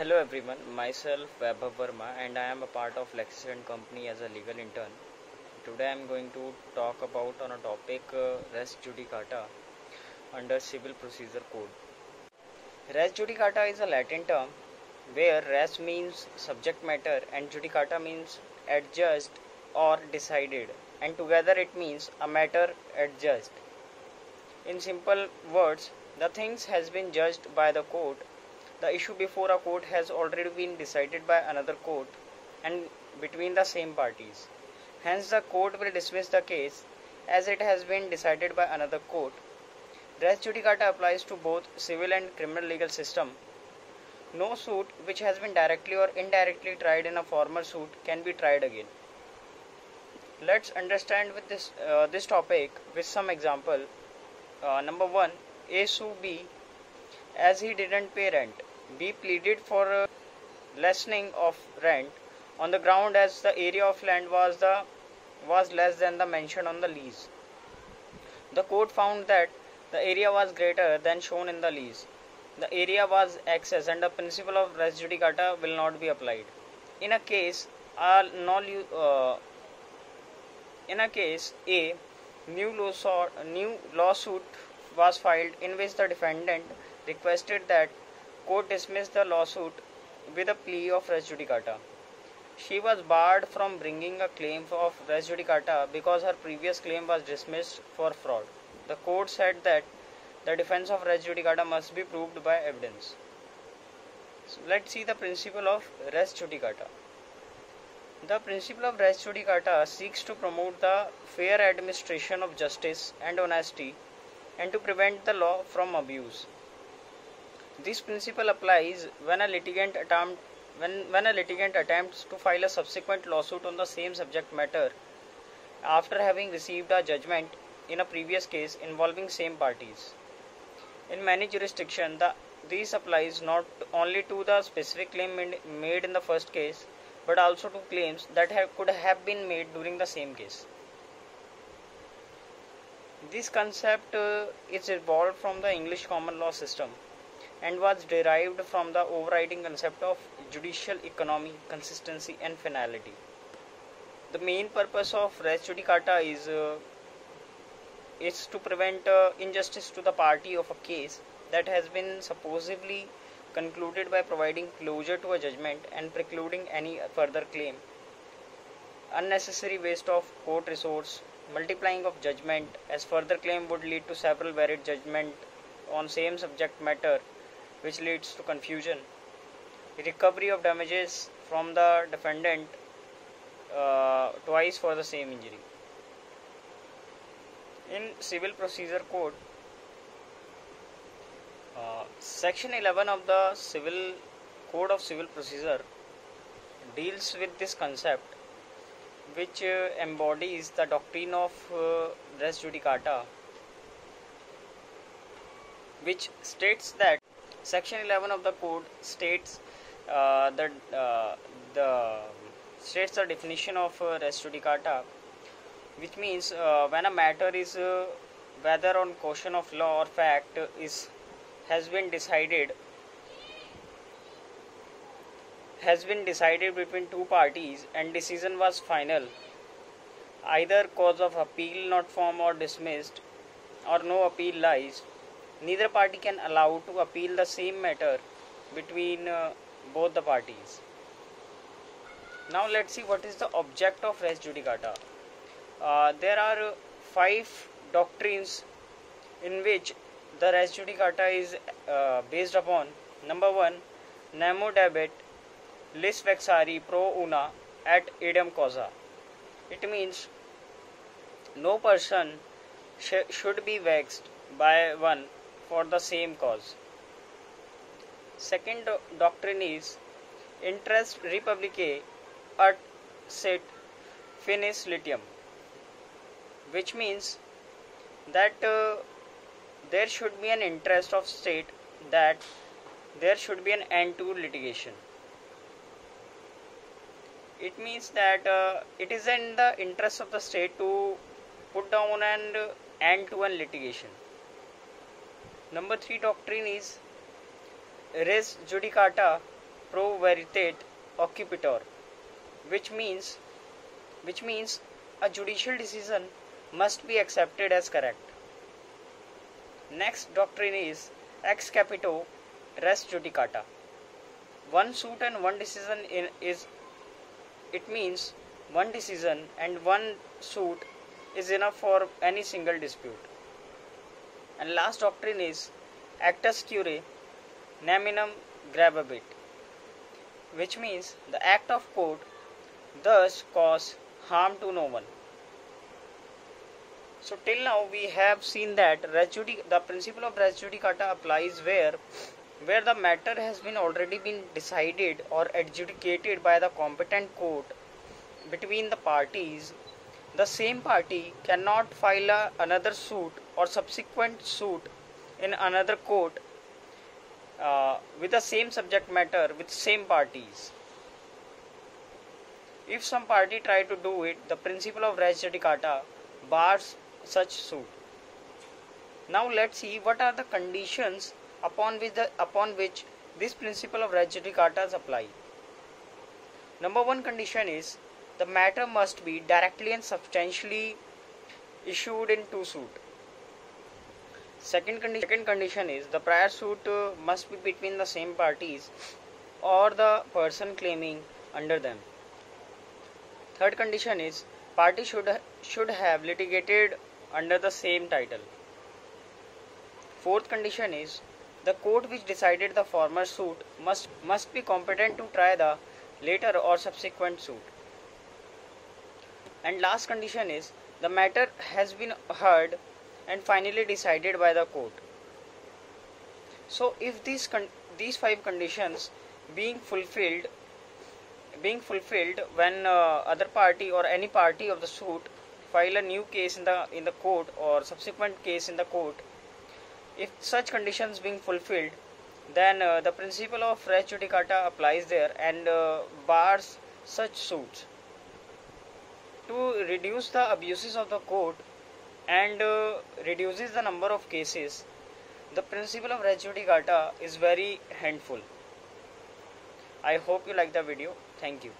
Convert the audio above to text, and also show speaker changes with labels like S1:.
S1: Hello everyone, myself Vaibhav Verma and I am a part of Lexis and Company as a legal intern. Today I am going to talk about on a topic uh, res judicata under Civil Procedure Code. Res judicata is a Latin term where res means subject matter and judicata means adjudged or decided and together it means a matter adjudged. In simple words, the things has been judged by the court the issue before a court has already been decided by another court and between the same parties. Hence, the court will dismiss the case as it has been decided by another court. Res judicata applies to both civil and criminal legal system. No suit which has been directly or indirectly tried in a former suit can be tried again. Let's understand with this uh, this topic with some example. Uh, number one, A sue B as he didn't pay rent. B pleaded for a lessening of rent on the ground as the area of land was the was less than the mentioned on the lease. The court found that the area was greater than shown in the lease. The area was excess and the principle of res judicata will not be applied. In a case, a uh, in a case A, new new lawsuit was filed in which the defendant requested that court dismissed the lawsuit with a plea of res judicata. She was barred from bringing a claim of res judicata because her previous claim was dismissed for fraud. The court said that the defense of res judicata must be proved by evidence. So let's see the principle of res judicata. The principle of res judicata seeks to promote the fair administration of justice and honesty and to prevent the law from abuse. This principle applies when a litigant attempt when, when a litigant attempts to file a subsequent lawsuit on the same subject matter after having received a judgment in a previous case involving same parties. In many jurisdictions, the, this applies not only to the specific claim made in the first case, but also to claims that have, could have been made during the same case. This concept uh, is evolved from the English common law system and was derived from the overriding concept of judicial economy, consistency, and finality. The main purpose of res judicata is uh, is to prevent uh, injustice to the party of a case that has been supposedly concluded by providing closure to a judgment and precluding any further claim. Unnecessary waste of court resource, multiplying of judgment as further claim would lead to several varied judgment on same subject matter which leads to confusion. Recovery of damages from the defendant uh, twice for the same injury. In Civil Procedure Code, uh, Section 11 of the Civil Code of Civil Procedure deals with this concept which uh, embodies the doctrine of uh, res judicata which states that Section 11 of the code states uh, that uh, the states the definition of uh, res judicata, which means uh, when a matter is uh, whether on question of law or fact is has been decided has been decided between two parties and decision was final either cause of appeal not formed or dismissed or no appeal lies neither party can allow to appeal the same matter between uh, both the parties. Now let's see what is the object of res judicata. Uh, there are five doctrines in which the res judicata is uh, based upon. Number one, nemo debet bis vexari pro una et idem causa. It means no person sh- should be vexed by one for the same cause. Second doctrine is interest republicae ut sit finis litium, which means that uh, there should be an interest of state that there should be an end to litigation. It means that uh, it is in the interest of the state to put down an end to an litigation. Number three doctrine is res judicata pro veritate accipitur which means which means a judicial decision must be accepted as correct. Next doctrine is ex capito res judicata. One suit and one decision in, is it means one decision and one suit is enough for any single dispute and last doctrine is actus curiae neminem gravabit, which means the act of court thus cause harm to no one. So till now we have seen that the principle of res judicata applies where where the matter has been already been decided or adjudicated by the competent court between the parties the same party cannot file a, another suit or subsequent suit in another court uh, with the same subject matter with same parties. If some party try to do it, the principle of res judicata bars such suit. Now let's see what are the conditions upon which the, upon which this principle of res judicata is applied. Number one condition is the matter must be directly and substantially issued in two suit. Second, condi- second condition is the prior suit uh, must be between the same parties or the person claiming under them. Third condition is party should should have litigated under the same title. Fourth condition is the court which decided the former suit must must be competent to try the later or subsequent suit and last condition is the matter has been heard and finally decided by the court. So if these these five conditions being fulfilled being fulfilled when uh, other party or any party of the suit file a new case in the in the court or subsequent case in the court if such conditions being fulfilled then uh, the principle of res judicata applies there and uh, bars such suits to reduce the abuses of the court and uh, reduces the number of cases the principle of res judicata is very handful. I hope you like the video. Thank you